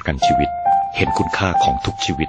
ประกันชีวิต เห็นคุณค่าของทุกชีวิต